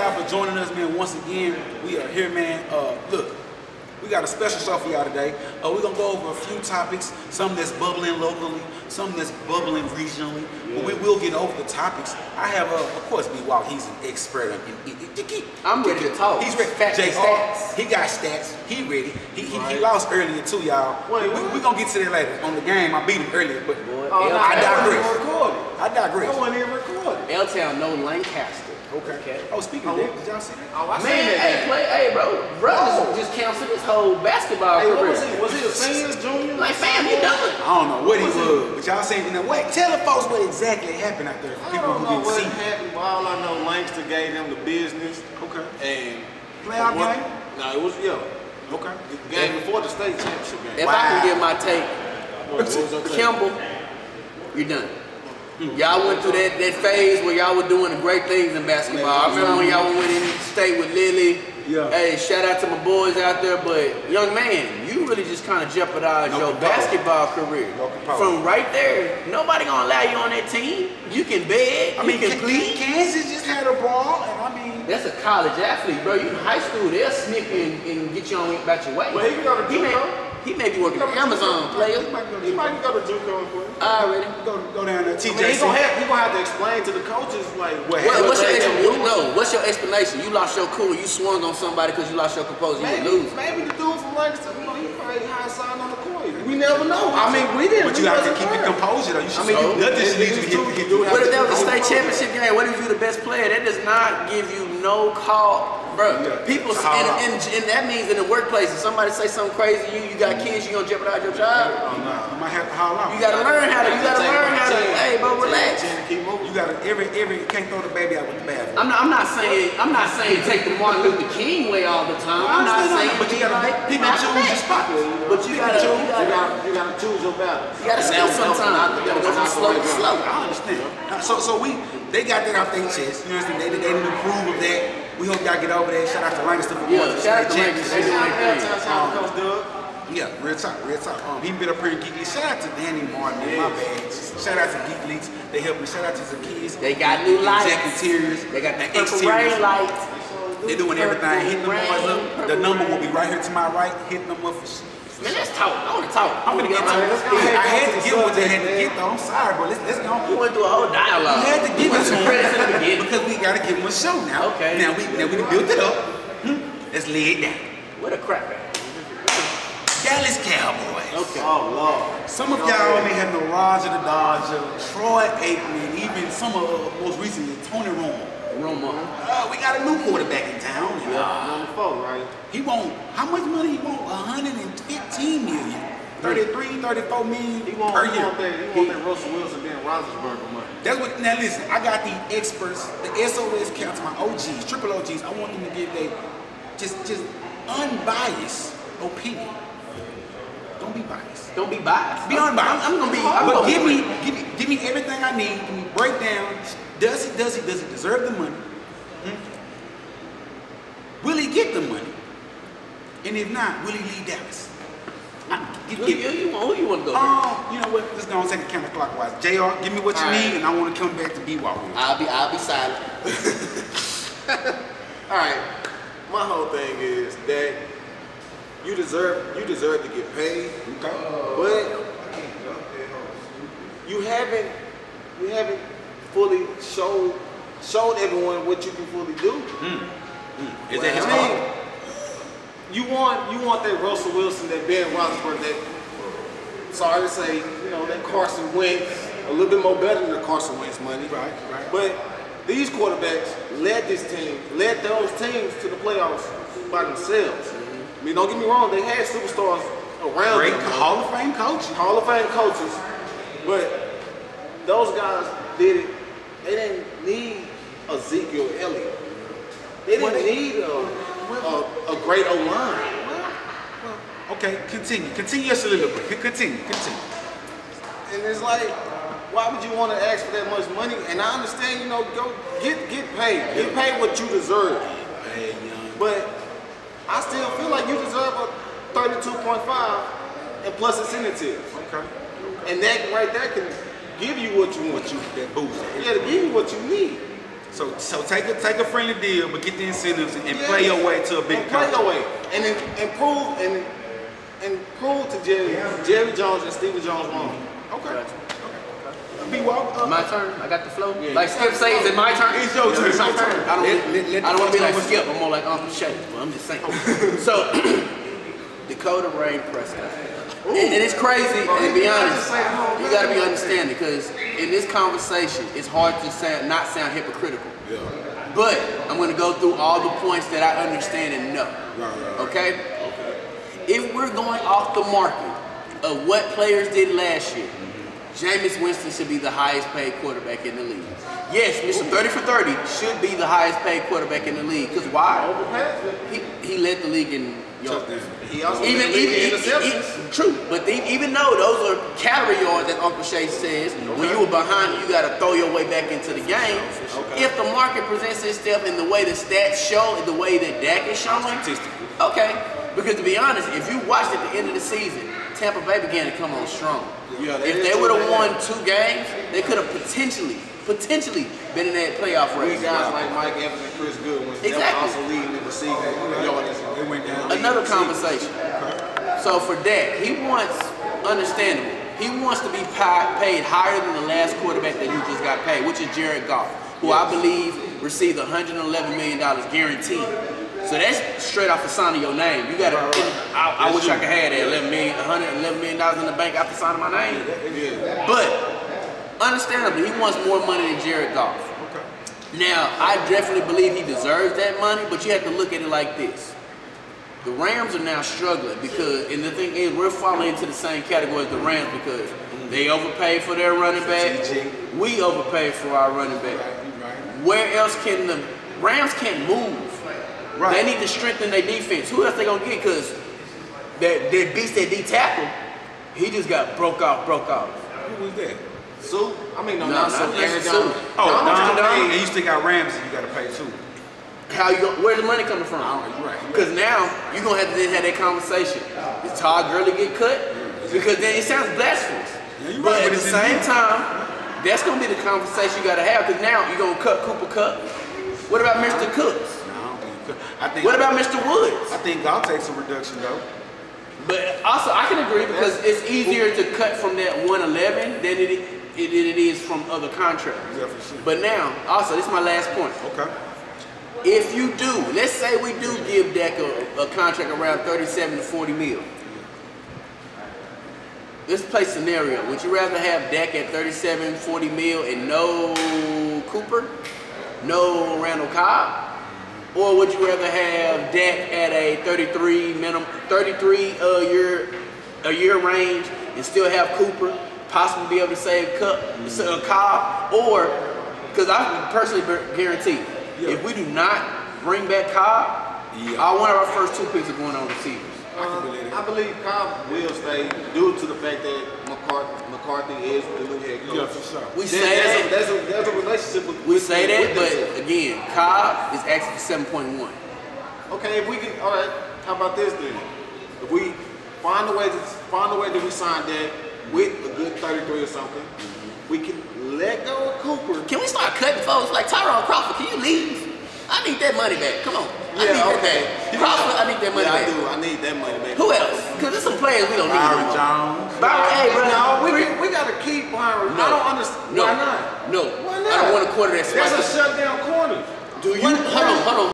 y'all for joining us, man. Once again, we are here, man. Uh, look, we got a special show for y'all today. Uh, we're gonna go over a few topics, some that's bubbling locally, some that's bubbling regionally. But we will get over the topics. I have, uh, of course, B Walk. He's an expert in. in, in, in, in I'm ready to talk. He's ready. Facts and stats. he got stats. He ready. He, he, he lost earlier too, y'all. Wait, we, what? we gonna get to that later on the game. I beat him earlier, but Boy, Oh, L- no, I that wasn't digress. even recorded. I digress. That wasn't even recorded. L-Town, no Lancaster. Okay. Oh, speaking of Oh, that, did y'all see that? Oh, I Man, seen that. hey, play, hey, bro, bro, Oh. just, just canceled his whole basketball Hey, what career. was he? Was he a senior, junior? Like, fam, you done. I don't know what he was was, but y'all seen that. Wait, tell the folks what exactly happened out there for I people don't who know didn't what see. happened, but all I know, Langston gave them the business. Okay. And Playoff what- game? No, it was yeah. Okay. The game before the state championship game. If I can Wow. give my take, What was your take? Kimball, you're done. Y'all went through that, that phase where y'all were doing the great things in basketball. I remember when y'all went in state with Lily. Yeah. Hey, shout out to my boys out there, but young man, you really just kind of jeopardized No your basketball career. No. From right there, nobody gonna allow you on that team. You can beg, I mean, you can plead. Kansas just had a brawl, and I mean, That's a college athlete, bro. You in high school, they'll sneak and, and get you on about your way. Well, he can go to he may, he may be working at Amazon, player. he might go He to might go to JUCO and play. Already. go, go down there. I mean, he TJC. gonna have he gonna have to explain to the coaches like What What, what's your they can do. explanation? No, what's your explanation? You lost your cool. You swung on somebody because you lost your composure. You would Maybe, lose. maybe the dude from Langston, you know, he probably high sign on the court. We never know. I mean, we didn't. But you have to keep your composure, though. You should I mean, so, you- nothing should lead you to it's hit, too- hit, you hit, have What if that was a I championship game? What if you the best player? That does not give you no call, bro. Yeah. People, Call and, and, and that means in the workplace, if somebody say something crazy, you you got kids, you gonna jeopardize your job. Oh, no. You might have to howl out. You gotta learn how to. You gotta Take learn how to. Hey, bro, relax. chin and keep moving. You gotta every every can't throw the baby out with the bathwater. I'm not, I'm not saying I'm not saying take the Martin Luther King way all the time. I'm not saying but you gotta like pick and choose your spot. But you Pick and gotta, choose. you You gotta, gotta, you gotta choose your battles. you gotta skill sometimes. You gotta go from slow slow. I understand. So so we they got that off their chest. You understand? They they didn't approve of that. We hope y'all get over that. Shout out to Lancaster for Yeah, to the shout out to Lancaster. They championship. doing their thing. Shout out to Coach Yeah, real talk, real talk. Um, he been up here in Geek Leaks. Shout out to Danny Martin, my bad. Shout out to Geek Leaks. They helped me. Shout out to the kids. They got new lights. Exec interiors. They got the and purple exteriors. rain lights. They're doing everything. Hit them Rain, boys up. The number will be right here to my right. Hit them up for sh- Man, let's talk. I want to talk. I'm gonna get to it. let's go ahead I had to get what they had to get though. I'm sorry, but let's let's go. We went through a whole dialogue. We had to give it to them because we gotta give them a show now. Okay. Now we now we built it up. Hmm. Let's lay it down. What a crap at. Dallas Cowboys. Okay. Oh Lord. Some of y'all may have known Roger the Dodger, Troy Aikman, even some of uh, most recently Tony Romo. Roma. Uh, we got a new quarterback in town. and, uh, Number four, right? He want how much money he want? 115 million. 33, 34 million He want, per he year. want that. He want that Russell Wilson, Ben Roethlisberger money. That's what. Now listen, I got the experts, the SOS counts, my OGs, triple OGs. I want them to give their just just unbiased opinion. Don't be biased. Don't be biased. Be unbiased. I'm, I'm gonna be. I'm but gonna give me, give me, give me everything I need. Give me breakdown. Does he, does he, does he deserve the money? Hmm? Will he get the money? And if not, will he leave Dallas? I, give, Who give, you, you, want- who you want to go? um, you know what? Let's go and take it counterclockwise. Jr. Give me what you All right. need, and I want to come back to B Walk. I'll be. I'll be silent. All right. My whole thing is that you deserve you deserve to get paid, Okay. but you haven't you haven't fully showed showed everyone what you can fully do. Mm, mm. Is that his I mean, you want you want that Russell Wilson, that Ben Roethlisberger, that sorry to say, you know, that Carson Wentz, a little bit more better than the Carson Wentz money. Right, right. But these quarterbacks led this team, led those teams to the playoffs by themselves. Mm-hmm. I mean, don't get me wrong, they had superstars around Great them. Hall of Fame coaches. Hall of Fame coaches, but those guys did it. They didn't need Ezekiel Elliott. They didn't Well, they- need uh, a, a, uh, a great O line. Okay, continue. Continue your soliloquy. Continue, continue. And it's like, why would you want to ask for that much money? And I understand, you know, go get get paid. Get paid what you deserve. But I still feel like you deserve a 32.5 and plus incentives. Okay. And that right there can give you what you want. You that boost? Yeah, to give you what you need. So so take a take a friendly deal, but get the incentives and, and Yeah. play your way to a big and play contract. your way, and then and prove and and prove to Jerry, Jerry Jones and Stephen Jones wrong. Okay. Gotcha. Be walk. My turn. I got the flow. Yeah, like Skip got say, is it my turn? It's your turn. It's my It's turn. turn. I don't, Let- let- let I don't want to be like folks Skip. I'm more like Uncle Shay. But I'm just saying. so, Dakota Rayne Prescott. And, and it's crazy, and to be honest, you got to be understanding because in this conversation, it's hard to sound, not sound hypocritical. Yeah. But I'm going to go through all the points that I understand and know. Right, right, right. Okay? If we're going off the market of what players did last year, Jameis Winston should be the highest paid quarterback in the league. Yes, Mr. 30 for 30 should be the highest paid quarterback in the league. Because why? He, he led the league in yards. He also Even, led the league even, in interceptions. true, but the, even though those are calorie yards, as Uncle Shay says, when you were behind, you got to throw your way back into the game. Okay. If the market presents itself in the way the stats show, in the way that Dak is showing, Statistically. okay. Because to be honest, if you watched at the end of the season, Tampa Bay began to come on strong. Yeah, that if they would have won two games, they could have potentially, potentially been in that playoff race. With guys like Mike Evans and Chris Godwin, they were Exactly. also leading the receiving. They went down. Another conversation. So for Dak, he wants, understandable, he wants to be paid higher than the last quarterback that you just got paid, which is Jared Goff, who I believe received 111 million dollars guaranteed. So that's straight off the sign of your name. You got to. I, I wish I could have that 11 million, 111 million dollars in the bank after signing my name. Yeah. But understandably, he wants more money than Jared Goff. Now, I definitely believe he deserves that money, but you have to look at it like this. The Rams are now struggling because, and the thing is, we're falling into the same category as the Rams because they overpaid for their running back. We overpaid for our running back. Where else can the Rams can't move? Right. They need to strengthen their defense. Who else they gonna get? Because that that beast that D tackle, he just got broke off, broke off. Who was that? Suh? I mean, no, No, not not Suh. Aaron Donald. Oh, Donald Don, got paid. and you still got Ramsey. You got to pay too. How you go, where's the money coming from? I don't know, you're right. Because now you're gonna have to then have that conversation. Does Todd Gurley get cut? Because then it sounds blasphemous. Yeah, you're but right, at but the same there. time, that's gonna be the conversation you gotta have. Because now you're gonna cut Cooper Kupp. What about Mr. Cooks? I think. you could. I think. What about Mr. Woods? I think I'll take some reduction though. But also, I can agree because it's easier to cut from that 111 than it, it, it is from other contracts. Yeah, for sure. But now, also, this is my last point. Okay. If you do, let's say we do give Dak a, a contract around 37 to 40 mil. Let's play scenario. Would you rather have Dak at 37, 40 mil and no Cooper, no Randall Cobb? Or would you rather have Dak at a 33 minimum, 33 a year, a year range and still have Cooper, possibly be able to save Kupp, uh, Cobb, or because I personally guarantee Yeah. if we do not bring back Cobb, Yeah. our, one of our first two picks are going on receivers. I believe Uh, I believe Cobb will stay due to the fact that McCarthy, McCarthy is the new head coach. Yeah, for sure. We There- say there's, that. a, there's, a, there's a relationship with We with say them- that, with but two. again, Cobb is asking for 7.1. Okay, if we can, all right. How about this then? If we find a way to find a way that we sign that with a good 33 or something, we can let go of Cooper. Can we start cutting folks like Tyrone Crawford? Can you leave? I need that money back. Come on. I Yeah, need okay. Crawford, I need that money Yeah, I back. do. I need that money back. Who else? Because there's some players we don't need. Byron. Jones. Byron, hey, bro. no, we, we gotta keep Byron. No. I don't understand. No. Why not? No. Why I not? don't want a quarter that's That's a shutdown corner. Do you? Why Hold on, hold on.